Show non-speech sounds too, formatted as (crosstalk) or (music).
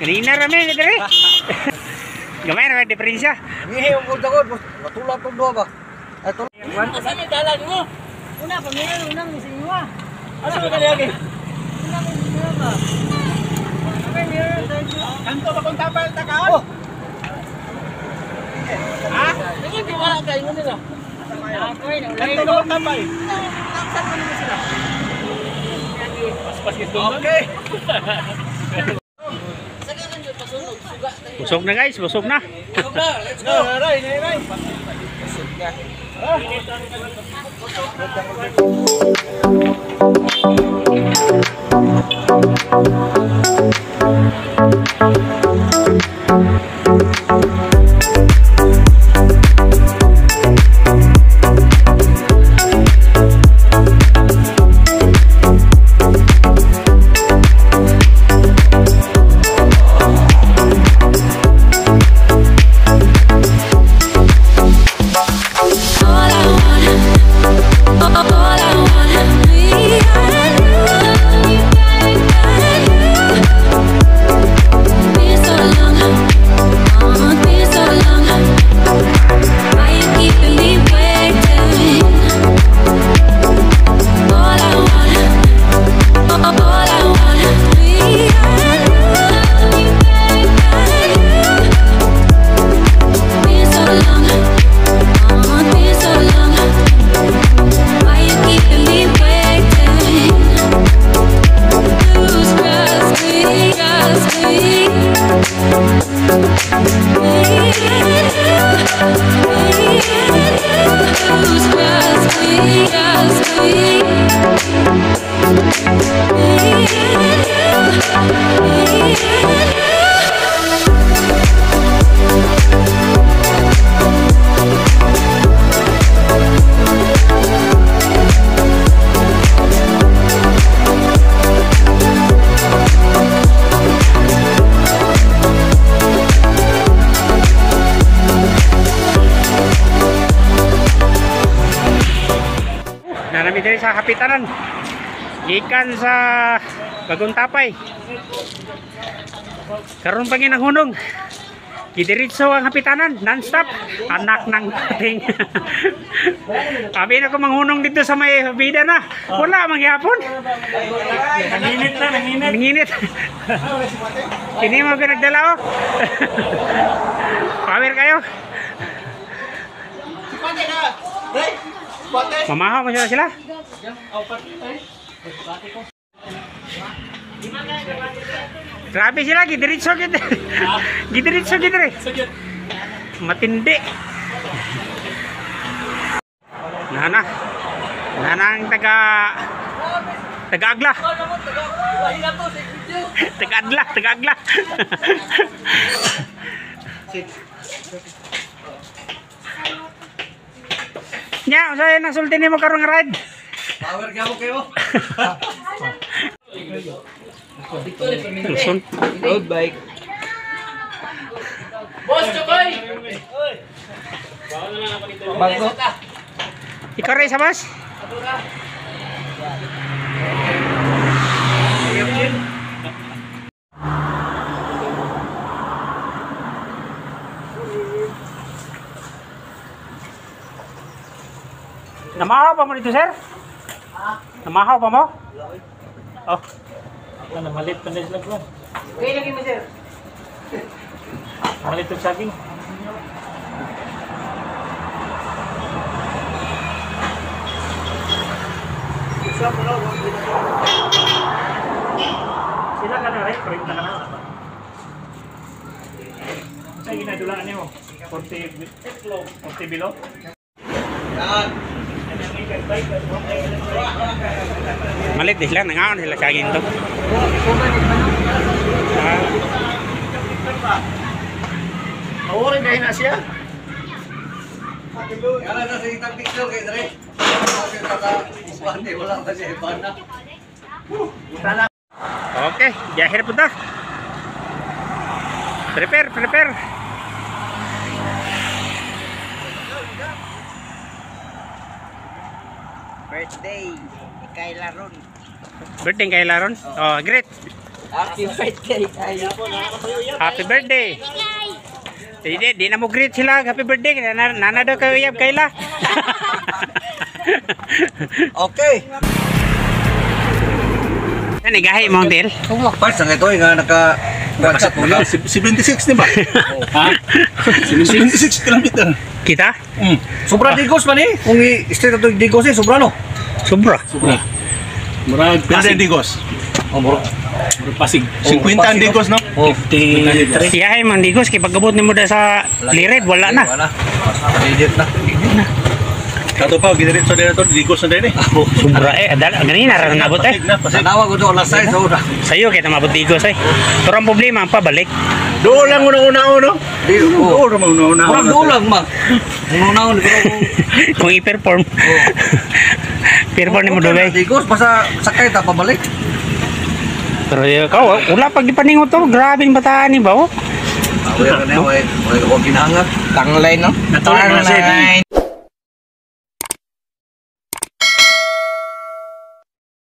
Kanina rami, dito (laughs) Gamay na, diferensya. Ngihi ang kuda ko. Natulad kong duwa ba? Ito. Asa ni dalan mo? Una pa meron unang misinwa. Asa ba kanya lagi? Unang misinwa ba? Kanto ba kung tapal takaon? Ha? Naging di wala kayo mo nila. Kanto ba kung tapal? Saan mo naman sila? Pas-pas ito. Okay. (laughs) Busog na guys, busog na. Let's go. Ray, ray, ray. All Nanami diri sa kapitanan. Gikan sa Bagong Tapay. Karon pa ginahunong. Gidiritso ang kapitanan, non-stop. Anak ng ating. (laughs) Sabi na ko manghunong dito sa may bida na. Wala mangyapon. Nanginit na, nanginit. Nanginit. Kini mo pinagdala oh. (laughs) Power kayo. Pati. Mamahaw mo sila sila. Grabe sila, gidiritso gid. (laughs) gidiritso gid re. Sige. Matindi. Nana. Nana ang taga taga-agla. (laughs) taga-agla, taga-agla. (laughs) Nya, usay nang sulti nimo karong ride. Power ka mo kayo. Luson. Road bike. Boss, Chokoy! Bago. Ikaw rin sa bus? Namahaw pa mo dito, sir? Namahaw pa mo? Oh, Ano, malit pa na sila bro. Okay, lagi mo, sir. Malit yung saging. Sila ka na rin, 30 ka na. Sa ginadulaan niyo, 40 40 below. Malit din sila. Nangaon sila saging to. Ah, Mawarin dahil na siya. Kaya na sa itang picture kay Dre. Kasi kaka Ispante, wala pa siya iban na. Okay, jahir punta. Prepare, prepare. Birthday. Ikay Laron. Birthday kay Laron. Oh, great. Happy birthday kayo. Happy birthday. Di, di na mo greet sila. Happy birthday. Nana, nana daw kayo yab kaila. (laughs) Okay. Ano gahi mo Del? Parts ang ito nga naka mo lang. 76 di ba? ha? 76 kilometer. Kita? Hmm. Sobra digos man eh. Kung i-straight ito digos eh, sobra no? Sobra. Sobra. Murag Pasig. Digos. Oh, bro. Murag Pasig. Oh, 50 ang digos, no? Oh, 53. Siyahay man digos kay pagabot nimo da sa lired wala na. Wala. Legit na. Kato pa, giniritso din ito, digos na din eh. Sobra eh. Dal ganina ra nabot eh. Tanawa ko doon alas 6 so na. Sayo kita mabot digos eh. Pero ang problema ang pabalik. Doon lang una-una uno. Di oh. Doon lang una-una. Murag doon lang ma. Uno-unaon ko. Kung i-perform. Perform ni mo dugay. Digos basta sakay ta pabalik. Pero ikaw, wala pag ipaningot to. Grabe yung bataan ni ba? Oh. Away ka na, ko ginangat. Tanglay no? Siya.